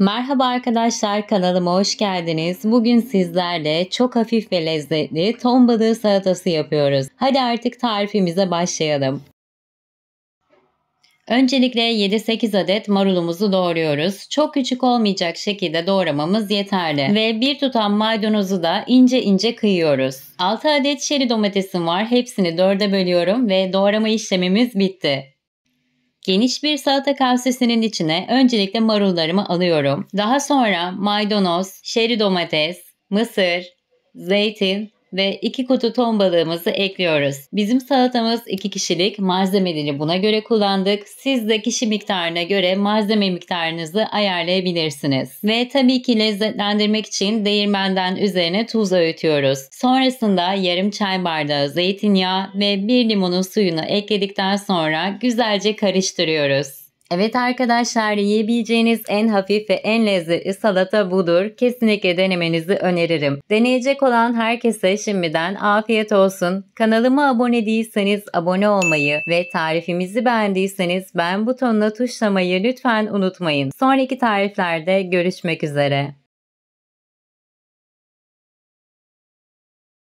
Merhaba arkadaşlar kanalıma hoş geldiniz. Bugün sizlerle çok hafif ve lezzetli ton balığı salatası yapıyoruz. Hadi artık tarifimize başlayalım. Öncelikle 7-8 adet marulumuzu doğruyoruz. Çok küçük olmayacak şekilde doğramamız yeterli. Ve bir tutam maydanozu da ince ince kıyıyoruz. 6 adet şeri domatesim var. Hepsini 4'e bölüyorum ve doğrama işlemimiz bitti. Geniş bir salata kasesinin içine öncelikle marullarımı alıyorum. Daha sonra maydanoz, şeri domates, mısır, zeytin ve 2 kutu ton balığımızı ekliyoruz. Bizim salatamız 2 kişilik malzemeleri buna göre kullandık. Siz de kişi miktarına göre malzeme miktarınızı ayarlayabilirsiniz. Ve tabii ki lezzetlendirmek için değirmenden üzerine tuz öğütüyoruz. Sonrasında yarım çay bardağı zeytinyağı ve 1 limonun suyunu ekledikten sonra güzelce karıştırıyoruz. Evet arkadaşlar yiyebileceğiniz en hafif ve en lezzetli salata budur. Kesinlikle denemenizi öneririm. Deneyecek olan herkese şimdiden afiyet olsun. Kanalıma abone değilseniz abone olmayı ve tarifimizi beğendiyseniz beğen butonuna tuşlamayı lütfen unutmayın. Sonraki tariflerde görüşmek üzere.